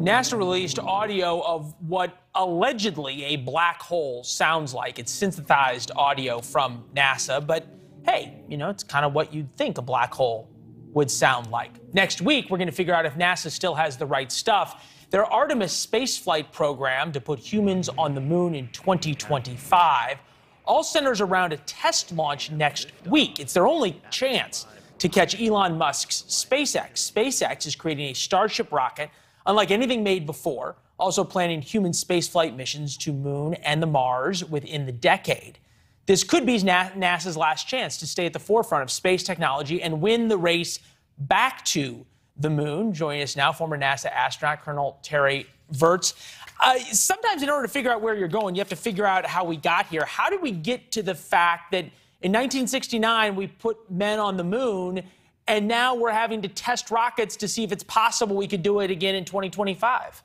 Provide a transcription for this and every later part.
NASA released audio of what allegedly a black hole sounds like. It's synthesized audio from NASA, but hey, you know, it's kind of what you'd think a black hole would sound like. Next week, we're going to figure out if NASA still has the right stuff. Their Artemis spaceflight program to put humans on the moon in 2025 all centers around a test launch next week. It's their only chance to catch Elon Musk's SpaceX. SpaceX is creating a Starship rocket unlike anything made before, also planning human spaceflight missions to Moon and the Mars within the decade. This could be NASA's last chance to stay at the forefront of space technology and win the race back to the moon. Joining us now, former NASA astronaut Colonel Terry Virts. Uh, sometimes, in order to figure out where you're going, you have to figure out how we got here. How did we get to the fact that in 1969 we put men on the moon and now we're having to test rockets to see if it's possible we could do it again in 2025.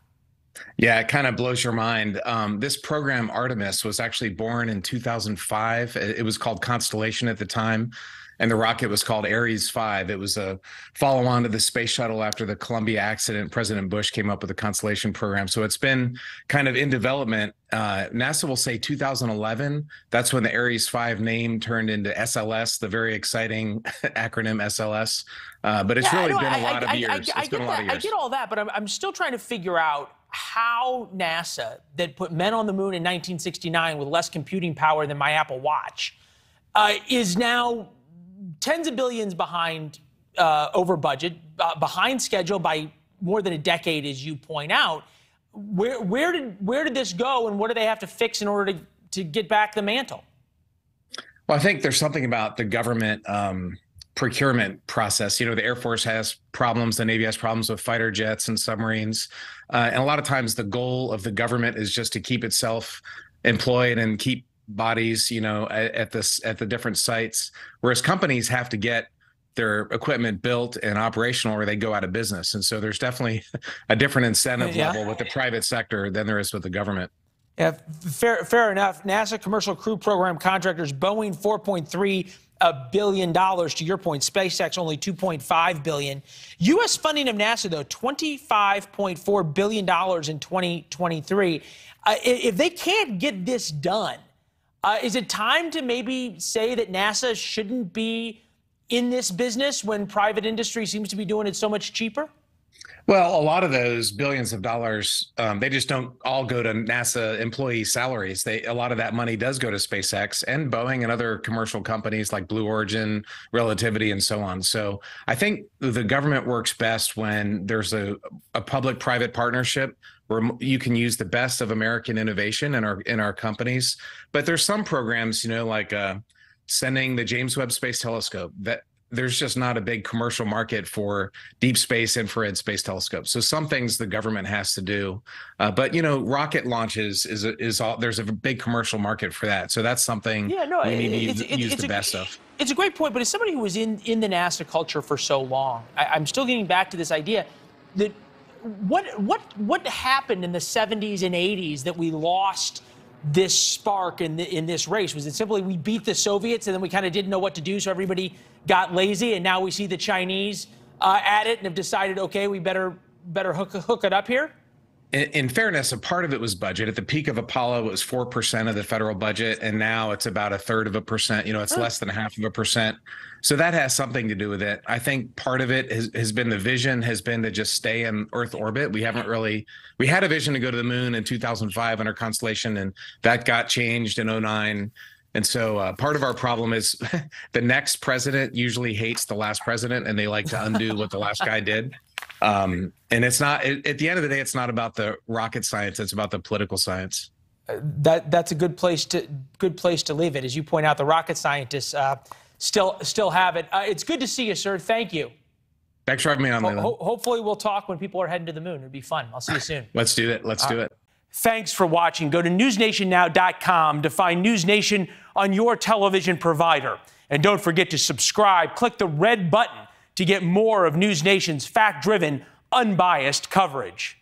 Yeah, it kind of blows your mind. Um, this program, Artemis, was actually born in 2005. It was called Constellation at the time and the rocket was called Ares 5. It was a follow on to the space shuttle after the Columbia accident. President Bush came up with the Constellation program. So it's been kind of in development. Uh, NASA will say 2011. That's when the Ares 5 name turned into SLS, the very exciting acronym SLS. Uh, but it's yeah, really been a lot of years. I, I, it's been a lot of years. I get all that, but I'm, I'm still trying to figure out how NASA, that put men on the moon in 1969 with less computing power than my Apple Watch, uh, is now tens of billions behind uh, over budget, uh, behind schedule by more than a decade, as you point out. Where, where did where did this go, and what do they have to fix in order to, to get back the mantle? Well, I think there's something about the government um, procurement process. You know, the Air Force has problems, the Navy has problems with fighter jets and submarines, uh, and a lot of times the goal of the government is just to keep itself employed and keep bodies, you know, at, at this at the different sites, whereas companies have to get their equipment built and operational or they go out of business. And so there's definitely a different incentive yeah. level with the private sector than there is with the government. Yeah, fair, fair enough. NASA commercial crew program contractors, Boeing 4.3 a billion dollars. To your point, SpaceX only 2.5 billion. U.S. funding of NASA though 25.4 billion dollars in 2023. Uh, if they can't get this done, uh, is it time to maybe say that NASA shouldn't be in this business when private industry seems to be doing it so much cheaper? Well, a lot of those billions of dollars, um, they just don't all go to NASA employee salaries. They a lot of that money does go to SpaceX and Boeing and other commercial companies like Blue Origin, Relativity, and so on. So I think the government works best when there's a, a public-private partnership where you can use the best of American innovation in our in our companies. But there's some programs, you know, like uh, sending the James Webb Space Telescope that there's just not a big commercial market for deep space infrared space telescopes. So some things the government has to do, uh, but you know, rocket launches is is all there's a big commercial market for that. So that's something yeah, no, we need to use, the a, best of. It's a great point, but as somebody who was in in the NASA culture for so long, I, I'm still getting back to this idea that what what what happened in the 70s and 80s that we lost this spark in the, in this race? Was it simply we beat the Soviets and then we kind of didn't know what to do, so everybody got lazy, and now we see the Chinese uh, at it and have decided, okay, we better better hook hook it up here? In, fairness, a part of it was budget. At the peak of Apollo, it was four percent of the federal budget, and now it's about a third of a percent. You know, it's oh. less than half of a percent. So that has something to do with it. I think part of it has, has been the vision has been to just stay in Earth orbit. We haven't really we had a vision to go to the moon in 2005 under Constellation, and that got changed in 09. And so uh, part of our problem is the next president usually hates the last president and they like to undo what the last guy did. Um, and it's not, it, at the end of the day, it's not about the rocket science, it's about the political science. Uh, that that's a good place to good place to leave it. As you point out, the rocket scientists uh, still still have it. Uh, it's good to see you, sir. Thank you. Thanks for having me on. Ho- ho- hopefully, we'll talk when people are heading to the moon. It'd be fun. I'll see you soon. Let's do it. Let's do it. Thanks for watching. Go to newsnationnow.com to find News Nation on your television provider. And don't forget to subscribe. Click the red button to get more of News Nation's fact driven, unbiased coverage.